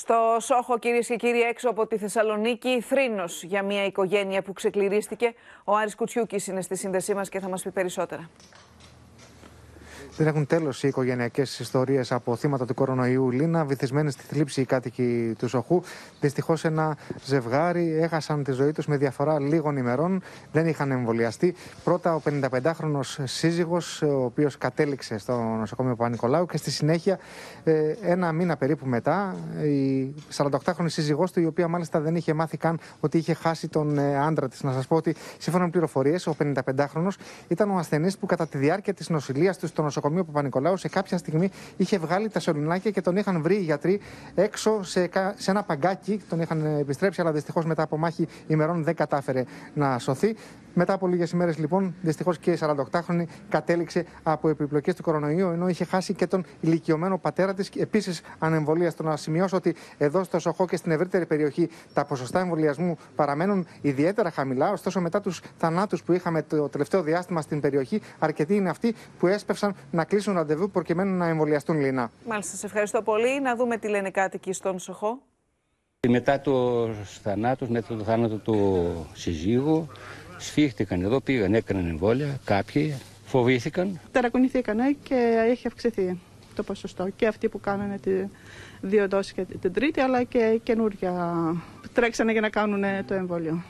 Στο Σόχο, κυρίες και κύριοι, έξω από τη Θεσσαλονίκη, θρήνος για μια οικογένεια που ξεκληρίστηκε. Ο Άρης Κουτσιούκης είναι στη σύνδεσή μας και θα μας πει περισσότερα. Δεν έχουν τέλος οι οικογενειακές ιστορίες από θύματα του κορονοϊού Λίνα, βυθισμένοι στη θλίψη οι κάτοικοι του Σοχού. Δυστυχώς ένα ζευγάρι έχασαν τη ζωή τους με διαφορά λίγων ημερών, δεν είχαν εμβολιαστεί. Πρώτα ο 55χρονο σύζυγος, ο οποίος κατέληξε στο νοσοκομείο Παπα-Νικολάου και στη συνέχεια, ε, ένα μήνα περίπου μετά, η 48χρονη σύζυγός του, η οποία μάλιστα δεν είχε μάθει καν ότι είχε χάσει τον ε, άντρα της. Να σας πω ότι σύμφωνα με πληροφορίες, ο 55χρονο ήταν ο ασθενής που κατά τη διάρκεια της νοσηλείας του στο νοσοκομείο νοσοκομείο Παπα-Νικολάου σε κάποια στιγμή είχε βγάλει τα σωληνάκια και τον είχαν βρει οι γιατροί έξω σε, σε ένα παγκάκι. Τον είχαν επιστρέψει, αλλά δυστυχώς μετά από μάχη ημερών δεν κατάφερε να σωθεί. Μετά από λίγες ημέρες, λοιπόν, δυστυχώς και η 48χρονη κατέληξε από επιπλοκές του κορονοϊού, ενώ είχε χάσει και τον ηλικιωμένο πατέρα της, επίσης ανεμβολία. Στο να σημειώσω ότι εδώ στο Σοχό και στην ευρύτερη περιοχή τα ποσοστά εμβολιασμού παραμένουν ιδιαίτερα χαμηλά. Ωστόσο, μετά τους θανάτους που είχαμε το τελευταίο διάστημα στην περιοχή, αρκετοί είναι αυτοί που έσπευσαν να κλείσουν ραντεβού προκειμένου να εμβολιαστούν λίνα. Μάλιστα, σα ευχαριστώ πολύ. Να δούμε τι λένε κάτοικοι στον Σοχό. Μετά το θανάτο, μετά το θάνατο του συζύγου, σφίχτηκαν εδώ, πήγαν, έκαναν εμβόλια, κάποιοι φοβήθηκαν. Ταρακουνηθήκανε και έχει αυξηθεί το ποσοστό. Και αυτοί που κάνανε τη δύο δόσεις και την τρίτη, αλλά και καινούργια τρέξανε για να κάνουν το εμβόλιο.